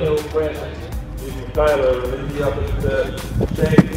so present. He's excited. Maybe up at the same